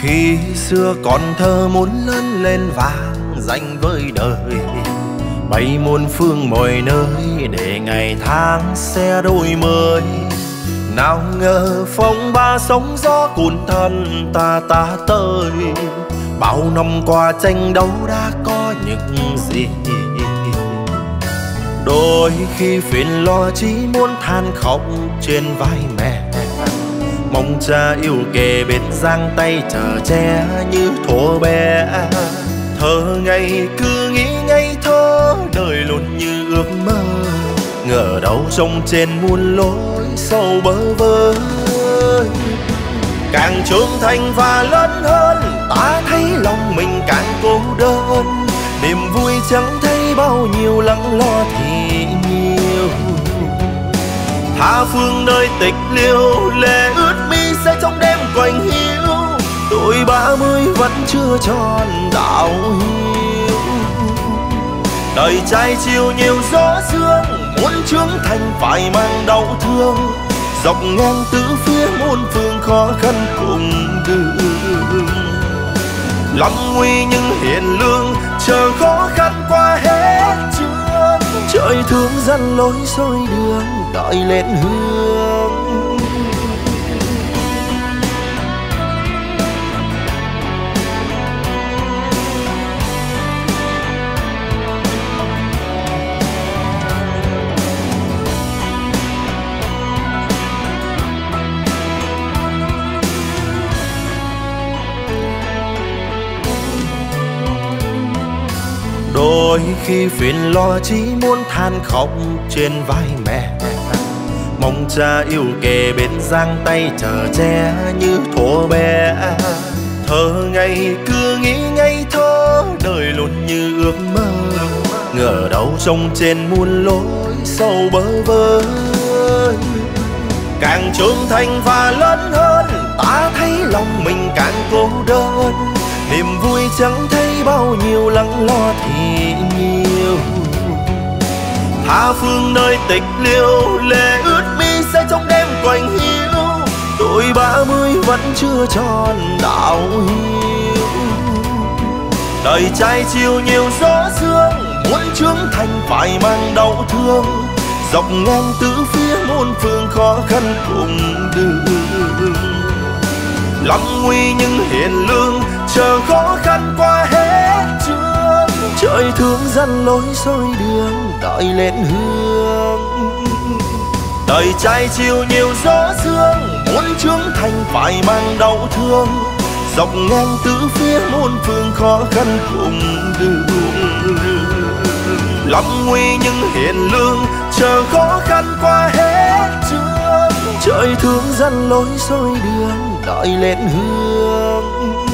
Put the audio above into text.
khi xưa còn thơ muốn lớn lên vàng danh với đời bay muôn phương mọi nơi để ngày tháng xe đôi mới. Nào ngờ phong ba sóng gió cuốn thân ta ta tới, bao năm qua tranh đấu đã có những gì? Đôi khi phiền lo chỉ muốn than khóc trên vai mẹ mong cha yêu kề bên giang tay chờ che như thổ bé thơ ngày cứ nghĩ ngây thơ, đời luôn như ước mơ. Ngờ đâu sông trên muôn lối sâu bơ vơ. Càng trưởng thành và lớn hơn, ta thấy lòng mình càng cô đơn. Niềm vui chẳng thấy bao nhiêu lắng lo thì nhiều. Tha phương nơi tịch liêu lệ vẫn chưa tròn đạo hiếu, đời trai chiều nhiều gió sương muốn trưởng thành phải mang đau thương. Dọc ngang tứ phía muôn phương khó khăn cùng đường. Lắm nguy nhưng hiền lương chờ khó khăn qua hết chương trời thương dân lối soi đường đợi lên hương. Đôi khi phiền lo chỉ muốn than khóc trên vai mẹ. Mong cha yêu kề bên giang tay chờ che như thổ bé thơ ngày cứ nghĩ ngây thơ, đời luôn như ước mơ. Ngờ đâu trông trên muôn lối sâu bơ vơ càng trưởng thành và lớn hơn, ta thấy lòng mình càng cô đơn. Niềm vui chẳng thấy bao nhiêu lần thì nhiều. Tha phương nơi tịch liêu, lệ ướt mi sẽ trong đêm quạnh hiu. Tuổi ba mươi vẫn chưa tròn đạo hiu. Đời trai chiều nhiều gió sương muốn trưởng thành phải mang đau thương. Dọc ngang tứ phía muôn phương khó khăn cùng đường. Lắm nguy nhưng hiền lương, chờ khó khăn qua hết trời thương dân lối soi đường đợi lên hương. Đời trai chiều nhiều gió sương, muốn trưởng thành phải mang đau thương. Dọc ngang tứ phía muôn phương khó khăn cùng đường. Lắm nguy nhưng hiền lương, chờ khó khăn qua hết trường. trời thương dân lối soi đường đợi lên hương.